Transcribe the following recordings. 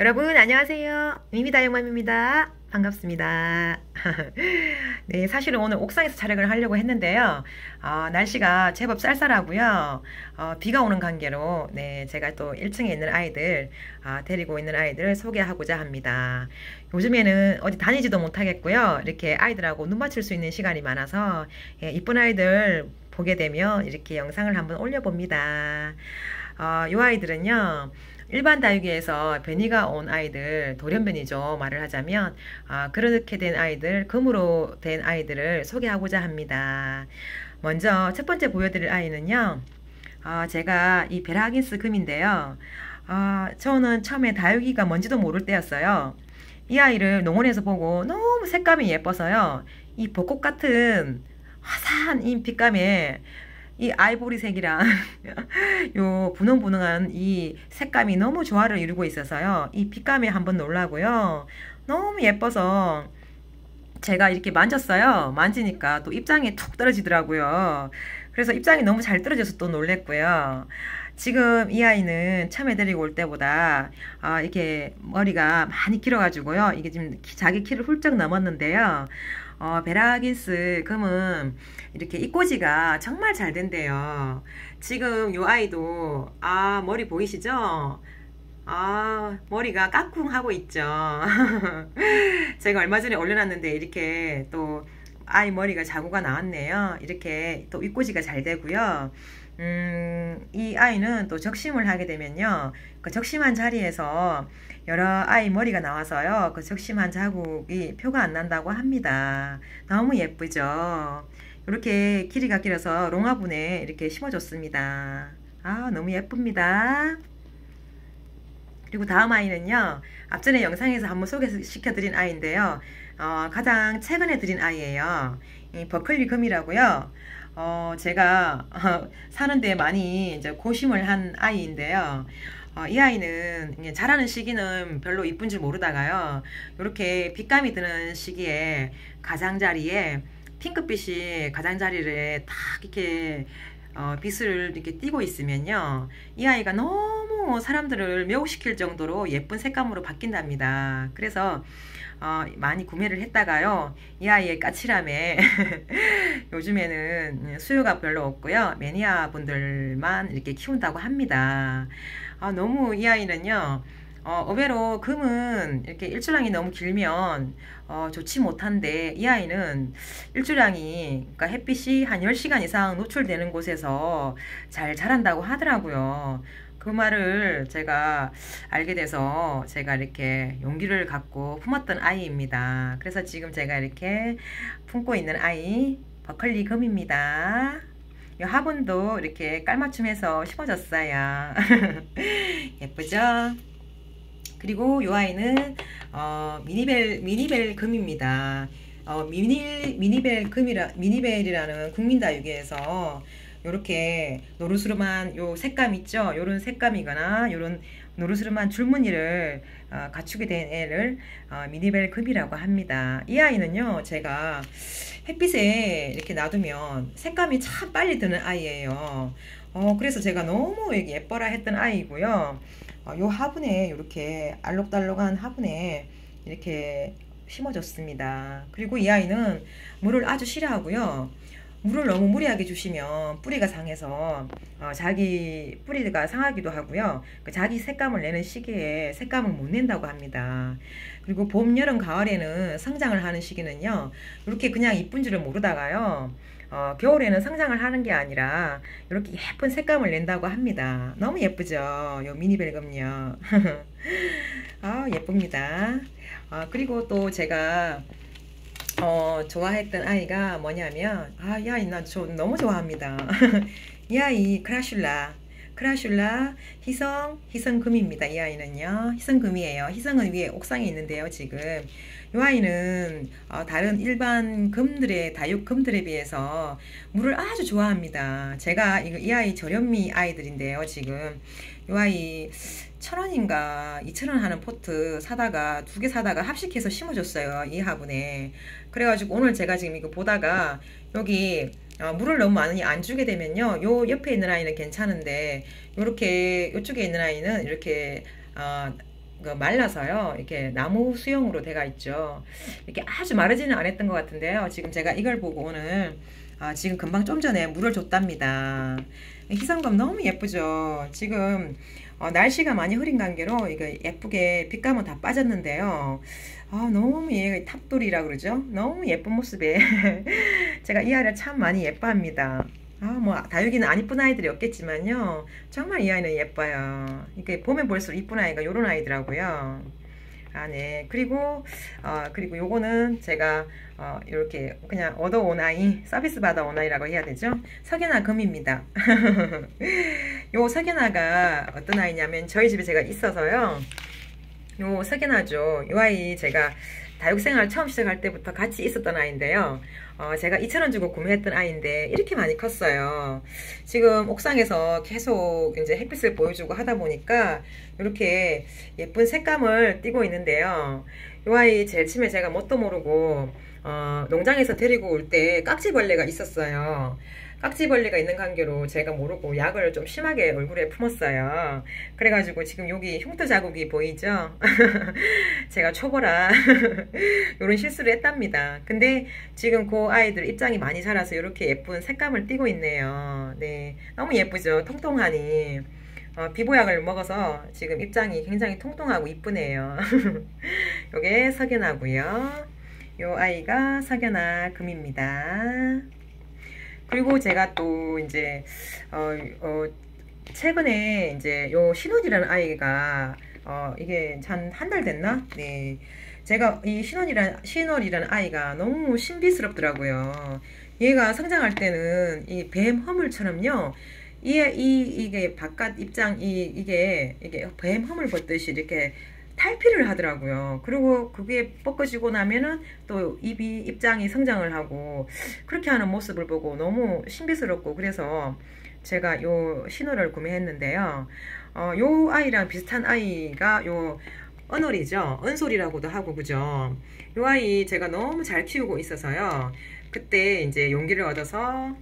여러분 안녕하세요. 미미다 영맘입니다. 반갑습니다. 네, 사실은 오늘 옥상에서 촬영을 하려고 했는데요. 어, 날씨가 제법 쌀쌀하고요. 어, 비가 오는 관계로 네, 제가 또 1층에 있는 아이들 어, 데리고 있는 아이들 소개하고자 합니다. 요즘에는 어디 다니지도 못하겠고요. 이렇게 아이들하고 눈 맞출 수 있는 시간이 많아서 예, 이쁜 아이들 보게 되면 이렇게 영상을 한번 올려봅니다. 어, 이 아이들은요. 일반 다육이에서 변이가 온 아이들, 돌연변이죠. 말을 하자면 아, 그렇게 된 아이들, 금으로 된 아이들을 소개하고자 합니다. 먼저 첫 번째 보여드릴 아이는요. 아, 제가 이 베라긴스 금인데요. 아, 저는 처음에 다육이가 뭔지도 모를 때였어요. 이 아이를 농원에서 보고 너무 색감이 예뻐서요. 이 벚꽃 같은 화사한 이 빛감에 이 아이보리색이랑 요 분홍분홍한 이 색감이 너무 조화를 이루고 있어서요. 이 빛감에 한번 놀라고요. 너무 예뻐서 제가 이렇게 만졌어요. 만지니까 또 입장이 툭 떨어지더라고요. 그래서 입장이 너무 잘 떨어져서 또 놀랬고요. 지금 이 아이는 처음에 데리고 올 때보다 아, 이렇게 머리가 많이 길어가지고요. 이게 지금 자기 키를 훌쩍 넘었는데요. 어, 베라긴스 금은 이렇게 입꼬지가 정말 잘 된대요. 지금 요 아이도 아 머리 보이시죠? 아 머리가 까꿍하고 있죠. 제가 얼마 전에 올려놨는데 이렇게 또 아이 머리가 자구가 나왔네요. 이렇게 또 입꼬지가 잘 되고요. 음, 이 아이는 또 적심을 하게 되면요. 그 적심한 자리에서 여러 아이 머리가 나와서요. 그 적심한 자국이 표가 안 난다고 합니다. 너무 예쁘죠? 이렇게 길이가 길어서 롱화분에 이렇게 심어줬습니다. 아, 너무 예쁩니다. 그리고 다음 아이는요. 앞전에 영상에서 한번 소개시켜드린 아이인데요. 어, 가장 최근에 드린 아이예요. 이 버클리 금이라고요. 어, 제가 어, 사는데 많이 이제 고심을 한 아이인데요. 어, 이 아이는 자라는 시기는 별로 이쁜 줄 모르다가요. 이렇게 빛감이 드는 시기에 가장자리에 핑크빛이 가장자리를 딱 이렇게 어, 빛을 이렇게 띄고 있으면요. 이 아이가 너무 사람들을 매혹시킬 정도로 예쁜 색감으로 바뀐답니다. 그래서 어, 많이 구매를 했다가요. 이 아이의 까칠함에 요즘에는 수요가 별로 없고요. 매니아 분들만 이렇게 키운다고 합니다. 아, 너무 이 아이는요. 어, 의외로 금은 이렇게 일주량이 너무 길면 어, 좋지 못한데 이 아이는 일주량이 그러니까 햇빛이 한 10시간 이상 노출되는 곳에서 잘 자란다고 하더라고요. 그 말을 제가 알게 돼서 제가 이렇게 용기를 갖고 품었던 아이입니다. 그래서 지금 제가 이렇게 품고 있는 아이 버클리 금입니다. 이 화분도 이렇게 깔맞춤해서 심어졌어요. 예쁘죠? 그리고 이 아이는 어, 미니벨 미니벨 금입니다. 어, 미니 미니벨 금이라 미니벨이라는 국민다육에서 이렇게 노르스름한 요 색감 있죠? 요런 색감이거나 요런 노르스름한 줄무늬를 어, 갖추게 된 애를 어, 미니벨 금이라고 합니다. 이 아이는요, 제가 햇빛에 이렇게 놔두면 색감이 참 빨리 드는 아이예요. 어, 그래서 제가 너무 예뻐라 했던 아이고요. 어, 요 화분에 이렇게 알록달록한 화분에 이렇게 심어줬습니다. 그리고 이 아이는 물을 아주 싫어하고요. 물을 너무 무리하게 주시면 뿌리가 상해서 어, 자기 뿌리가 상하기도 하고요. 그 자기 색감을 내는 시기에 색감을 못 낸다고 합니다. 그리고 봄, 여름, 가을에는 성장을 하는 시기는요. 이렇게 그냥 이쁜 줄을 모르다가요. 어, 겨울에는 성장을 하는 게 아니라 이렇게 예쁜 색감을 낸다고 합니다. 너무 예쁘죠? 요 미니벨금요. 아, 예쁩니다. 아, 그리고 또 제가 어, 좋아했던 아이가 뭐냐면 아, 이 아이 나 저, 너무 좋아합니다. 이 아이 크라슐라 크라슐라 희성 희성금입니다. 이 아이는요. 희성금이에요. 희성은 위에 옥상에 있는데요. 지금 이 아이는 어, 다른 일반 금들의 다육 금들에 비해서 물을 아주 좋아합니다. 제가 이, 이 아이 저렴미 아이들인데요. 지금 이 아이 천 원인가 이천 원 하는 포트 사다가 두 개 사다가 합식해서 심어줬어요. 이 화분에. 그래가지고 오늘 제가 지금 이거 보다가 여기 어, 물을 너무 많이 안 주게 되면요. 요 옆에 있는 아이는 괜찮은데 요렇게 요쪽에 있는 아이는 이렇게 어, 그 말라서요. 이렇게 나무 수영으로 돼가 있죠. 이렇게 아주 마르지는 않았던 것 같은데요. 지금 제가 이걸 보고 오늘 아, 지금 금방 좀 전에 물을 줬답니다. 희성감 너무 예쁘죠. 지금 어, 날씨가 많이 흐린 관계로 이거 예쁘게 빛감은 다 빠졌는데요. 아, 너무 얘 탑돌이라 그러죠. 너무 예쁜 모습에 제가 이 아이를 참 많이 예뻐합니다. 아, 뭐 다육이는 안 이쁜 아이들이 없겠지만요. 정말 이 아이는 예뻐요. 이게 보면 볼수록 이쁜 아이가 요런 아이더라고요. 아, 네. 그리고, 어, 그리고 요거는 제가, 어, 이렇게 그냥 얻어온 아이, 서비스 받아온 아이라고 해야 되죠? 석연아 금입니다. 요 석연아가 어떤 아이냐면 저희 집에 제가 있어서요. 요 석연아죠. 요 아이 제가 다육생활 처음 시작할 때부터 같이 있었던 아이인데요. 어, 제가 2,000원 주고 구매했던 아이인데 이렇게 많이 컸어요. 지금 옥상에서 계속 이제 햇빛을 보여주고 하다 보니까 이렇게 예쁜 색감을 띠고 있는데요. 이 아이 제일 처음에 제가 뭣도 모르고 어, 농장에서 데리고 올 때 깍지벌레가 있었어요. 깍지벌레가 있는 관계로 제가 모르고 약을 좀 심하게 얼굴에 품었어요. 그래가지고 지금 여기 흉터 자국이 보이죠? 제가 초보라 이런 실수를 했답니다. 근데 지금 그 아이들 입장이 많이 자라서 이렇게 예쁜 색감을 띠고 있네요. 네, 너무 예쁘죠? 통통하니. 어, 비보약을 먹어서 지금 입장이 굉장히 통통하고 이쁘네요. 요게 석연하고요. 요 아이가 석연아 금입니다. 그리고 제가 또 이제 어, 어 최근에 이제 요 신혼이라는 아이가 어 이게 한 한 달 됐나? 네. 제가 이 신혼이란 신월이라는 아이가 너무 신비스럽더라고요. 얘가 성장할 때는 이 뱀 허물처럼요. 이, 이, 이게 바깥 입장, 이, 이게, 이게 뱀 허물 벗듯이 이렇게 탈피를 하더라고요. 그리고 그게 뻗어지고 나면은 또 입이 입장이 성장을 하고 그렇게 하는 모습을 보고 너무 신비스럽고 그래서 제가 요 신호를 구매했는데요. 어, 요 아이랑 비슷한 아이가 요 언어리죠. 은솔이라고도 하고 그죠. 요 아이 제가 너무 잘 키우고 있어서요. 그때 이제 용기를 얻어서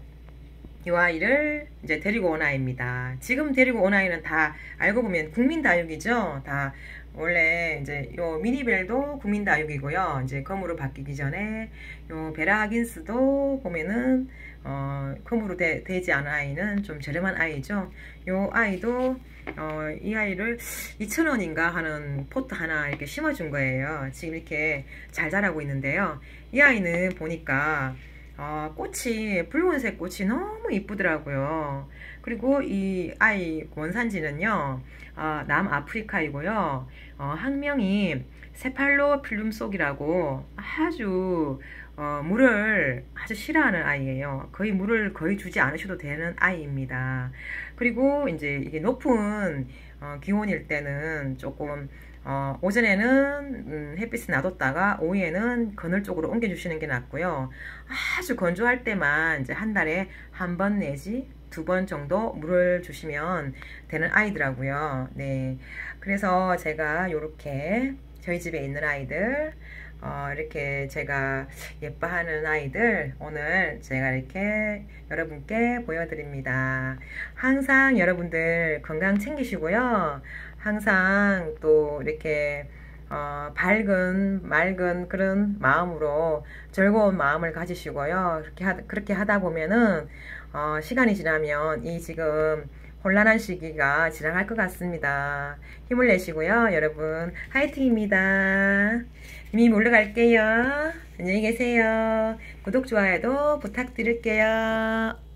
이 아이를 이제 데리고 온 아이입니다. 지금 데리고 온 아이는 다 알고 보면 국민 다육이죠. 다 원래 이제 요 미니벨도 국민다육이고요. 이제 검으로 바뀌기 전에 요 베라 하긴스도 보면은 어, 검으로 되, 지 않은 아이는 좀 저렴한 아이죠. 요 아이도 어, 이 아이를 2,000원인가 하는 포트 하나 이렇게 심어준 거예요. 지금 이렇게 잘 자라고 있는데요. 이 아이는 보니까 어, 꽃이 붉은색 꽃이 너무 이쁘더라고요. 그리고 이 아이 원산지는요. 어, 남아프리카이고요. 어, 학명이 세팔로 필름 속이라고 아주 어, 물을 아주 싫어하는 아이예요. 거의 물을 거의 주지 않으셔도 되는 아이입니다. 그리고 이제 이게 높은 어, 기온일 때는 조금 어, 오전에는 음, 햇빛을 놔뒀다가 오후에는 그늘 쪽으로 옮겨주시는 게 낫고요. 아주 건조할 때만 이제 한 달에 한 번 내지 두 번 정도 물을 주시면 되는 아이더라고요. 네, 그래서 제가 이렇게 저희 집에 있는 아이들 어, 이렇게 제가 예뻐하는 아이들 오늘 제가 이렇게 여러분께 보여드립니다. 항상 여러분들 건강 챙기시고요. 항상 또 이렇게 어, 밝은 맑은 그런 마음으로 즐거운 마음을 가지시고요. 그렇게 하, 그렇게 하다 보면은 어, 시간이 지나면 이 지금 혼란한 시기가 지나갈 것 같습니다. 힘을 내시고요. 여러분 화이팅입니다. 이미 몰러갈게요. 안녕히 계세요. 구독, 좋아요도 부탁드릴게요.